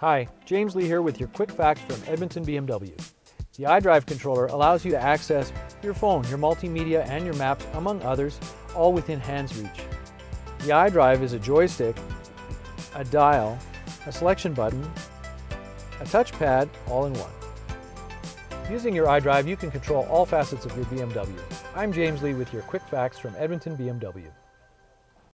Hi, James Leigh here with your quick facts from Edmonton BMW. The iDrive controller allows you to access your phone, your multimedia, and your maps, among others, all within hand's reach. The iDrive is a joystick, a dial, a selection button, a touchpad, all in one. Using your iDrive, you can control all facets of your BMW. I'm James Leigh with your quick facts from Edmonton BMW.